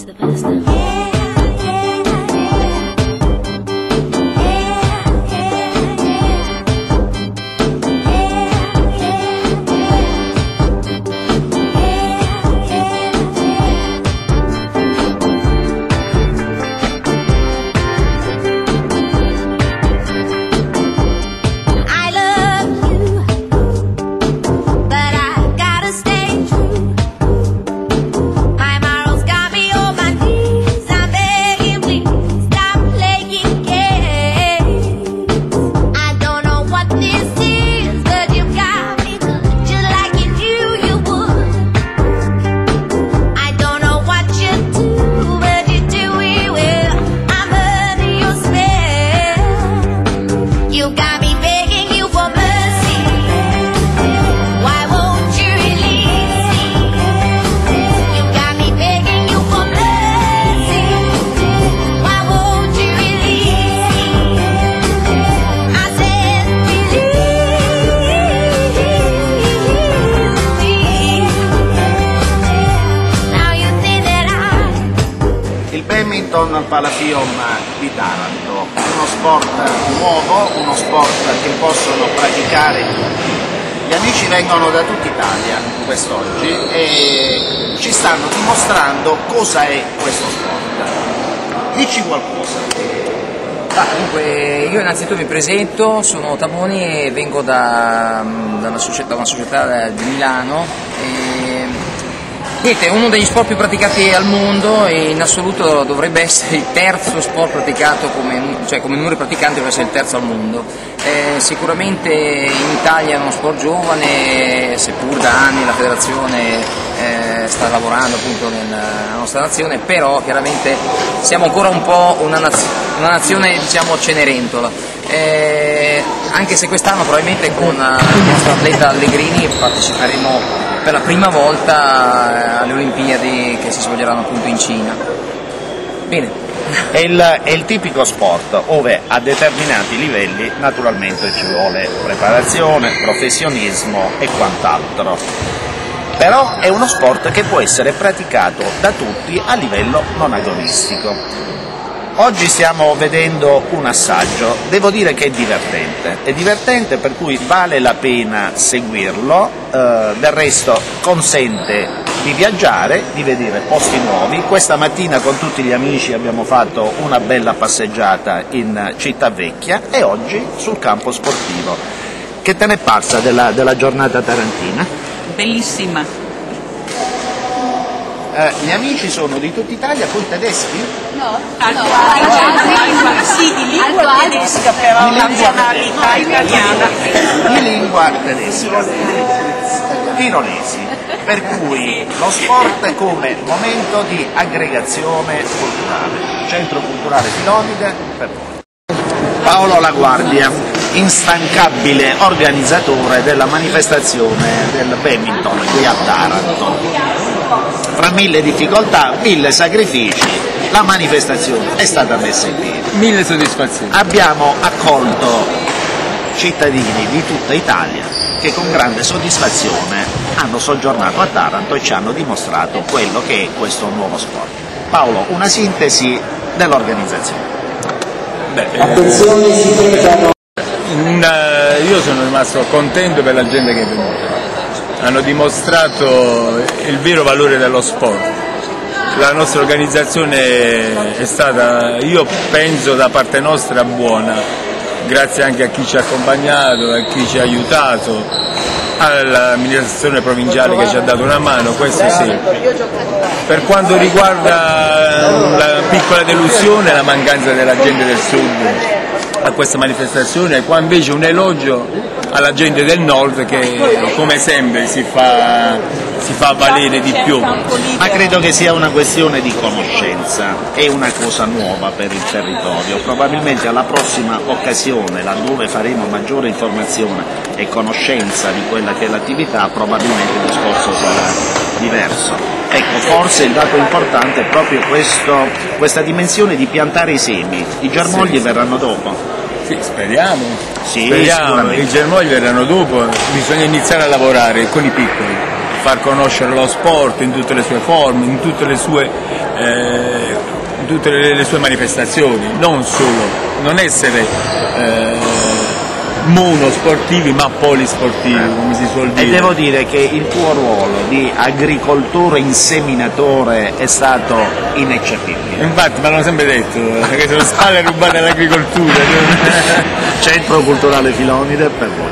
to the best of badminton al Palafium di Taranto, uno sport nuovo, uno sport che possono praticare tutti. Gli amici vengono da tutta Italia quest'oggi e ci stanno dimostrando cosa è questo sport. Dici qualcosa. Ah, dunque, io innanzitutto mi presento, sono Tamoni e vengo da, da una, società, da una società di Milano. Niente, è uno degli sport più praticati al mondo e in assoluto dovrebbe essere il terzo sport praticato come, cioè come numero di praticanti dovrebbe essere il terzo al mondo. Eh, sicuramente in Italia è uno sport giovane, seppur da anni la federazione eh, sta lavorando appunto nella nostra nazione, però chiaramente siamo ancora un po' una, naz- una nazione diciamo cenerentola. Eh, anche se quest'anno probabilmente con il nostro atleta Allegrini parteciperemo per la prima volta eh, alle Olimpiadi che si svolgeranno appunto in Cina. Bene. È il, è il tipico sport dove a determinati livelli naturalmente ci vuole preparazione, professionismo e quant'altro. Però è uno sport che può essere praticato da tutti a livello non agonistico. Oggi stiamo vedendo un assaggio, devo dire che è divertente, è divertente per cui vale la pena seguirlo, eh, del resto consente di viaggiare, di vedere posti nuovi. Questa mattina con tutti gli amici abbiamo fatto una bella passeggiata in Città Vecchia e oggi sul campo sportivo. Che te ne passa della, della giornata tarantina? Bellissima. Eh, gli amici sono di tutta Italia, poi tedeschi? Sì, di lingua tedesca, però nazionalità italiana. di lingua tedesca, tirolesi, per cui lo sport come momento di aggregazione culturale, centro culturale Filonide per voi. Paolo Laguardia, instancabile organizzatore della manifestazione del badminton qui a Taranto. Fra mille difficoltà, mille sacrifici, la manifestazione è stata messa in piedi. Mille soddisfazioni. Abbiamo accolto cittadini di tutta Italia che con grande soddisfazione hanno soggiornato a Taranto e ci hanno dimostrato quello che è questo nuovo sport. Paolo, una sintesi dell'organizzazione. Beh, eh, in, eh, io sono rimasto contento per la gente che è venuta. Hanno dimostrato il vero valore dello sport. La nostra organizzazione è stata, io penso da parte nostra, buona, grazie anche a chi ci ha accompagnato, a chi ci ha aiutato, all'amministrazione provinciale che ci ha dato una mano, questo sì. Per quanto riguarda la piccola delusione, la mancanza della gente del sud a questa manifestazione, qua invece un elogio alla gente del nord che come sempre si fa, si fa valere di più. Ma credo che sia una questione di conoscenza, è una cosa nuova per il territorio. Probabilmente alla prossima occasione, laddove faremo maggiore informazione e conoscenza di quella che è l'attività, probabilmente il discorso sarà diverso. Ecco, forse il dato importante è proprio questo, questa dimensione di piantare i semi. I germogli verranno dopo. Sì, speriamo. Sì, speriamo. I germogli verranno dopo, bisogna iniziare a lavorare con i piccoli. far conoscere lo sport in tutte le sue forme, in tutte le sue, eh, in tutte le, le sue manifestazioni, non solo, non essere eh, monosportivi ma polisportivi, come si suol E dire. devo dire che il tuo ruolo di agricoltore inseminatore è stato ineccepibile. Infatti, me l'hanno sempre detto, eh, che sono spalle rubate all'agricoltura. Centro Culturale Filonide per voi.